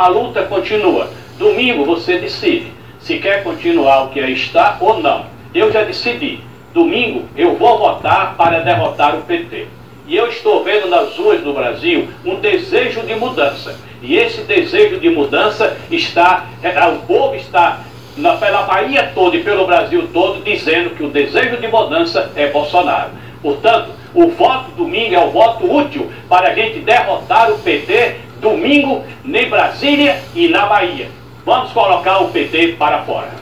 a luta continua. Domingo você decide se quer continuar o que aí está ou não. Eu já decidi. Domingo eu vou votar para derrotar o PT. E eu estou vendo nas ruas do Brasil um desejo de mudança. E esse desejo de mudança está, é, o povo está na, pela Bahia toda e pelo Brasil todo dizendo que o desejo de mudança é Bolsonaro. Portanto, o voto domingo é o voto útil para a gente derrotar o PT domingo em Brasília e na Bahia. Vamos colocar o PT para fora.